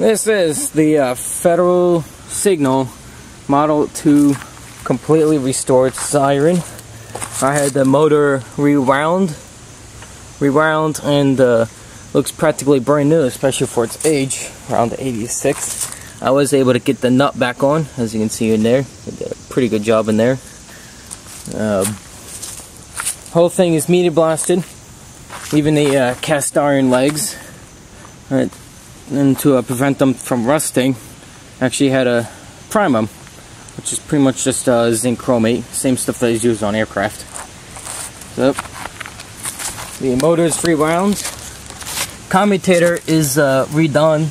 This is the uh, Federal Signal Model 2 completely restored siren. I had the motor rewound, rewound, and uh, looks practically brand new, especially for its age, around 86. I was able to get the nut back on, as you can see in there. did a pretty good job in there. Uh, whole thing is media blasted, even the uh, cast iron legs. And to uh, prevent them from rusting, actually had a prime them, which is pretty much just uh, zinc chromate, same stuff that is used on aircraft. So, the motor is rewound. Commutator is uh, redone.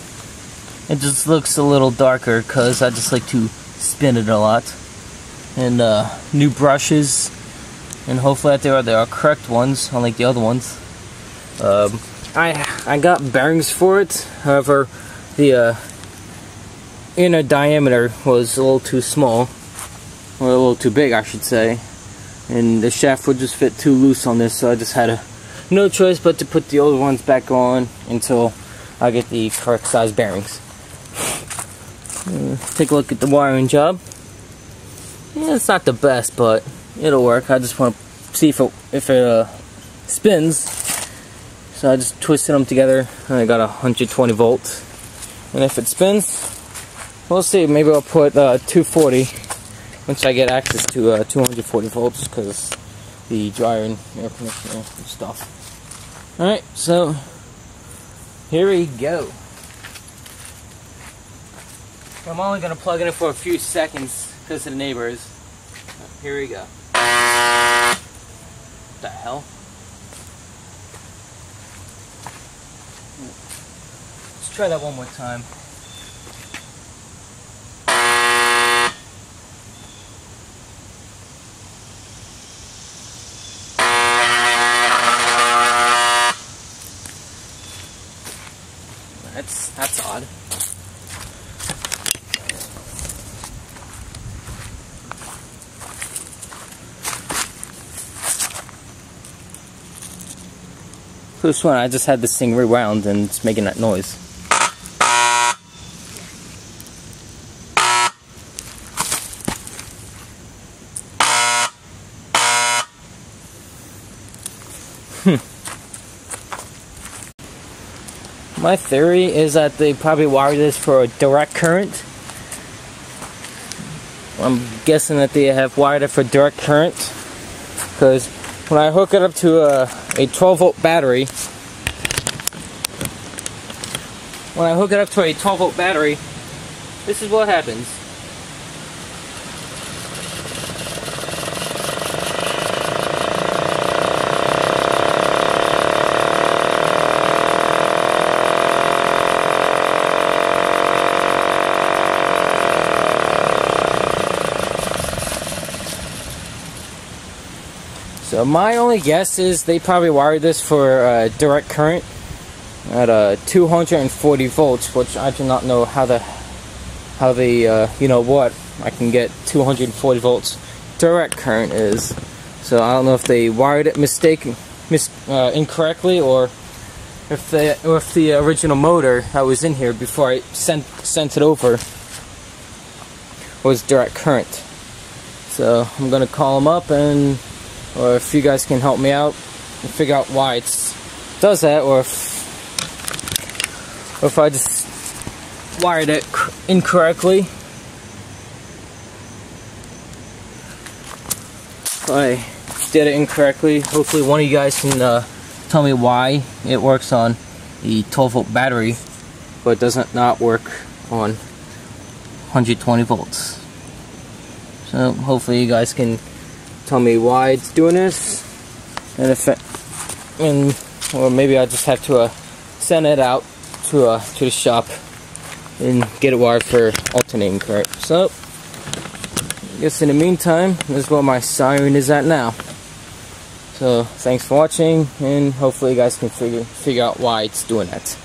It just looks a little darker because I just like to spin it a lot. And uh, new brushes, and hopefully that they are the correct ones, unlike the other ones. Um, I I got bearings for it. However, the uh, inner diameter was a little too small, or a little too big, I should say, and the shaft would just fit too loose on this. So I just had a no choice but to put the old ones back on until I get the correct size bearings. Uh, take a look at the wiring job. Yeah, it's not the best, but it'll work. I just want to see if it if it uh, spins so I just twisted them together and I got 120 volts. And if it spins, we'll see. Maybe I'll put uh, 240 once I get access to uh, 240 volts because the dryer and air conditioner and stuff. Alright, so here we go. I'm only going to plug it in for a few seconds because of the neighbors. Here we go. What the hell? Let's try that one more time. That's that's odd. First one, I just had this thing rewound and it's making that noise. Hmm. My theory is that they probably wired this for a direct current. I'm guessing that they have wired it for direct current because when I hook it up to a a 12 volt battery. When I hook it up to a 12 volt battery, this is what happens. So my only guess is they probably wired this for uh, direct current at uh, 240 volts, which I do not know how the how the uh, you know what I can get 240 volts direct current is. So I don't know if they wired it mistaken, mis uh, incorrectly, or if the or if the original motor that was in here before I sent sent it over was direct current. So I'm gonna call them up and or if you guys can help me out and figure out why it does that, or if, or if I just wired it incorrectly. I did it incorrectly. Hopefully one of you guys can uh, tell me why it works on the 12 volt battery, but doesn't not work on 120 volts. So hopefully you guys can tell me why it's doing this and if it, and or maybe I just have to uh, send it out to uh, to the shop and get it wired for alternating current. So I guess in the meantime this is where my siren is at now. So thanks for watching and hopefully you guys can figure figure out why it's doing that.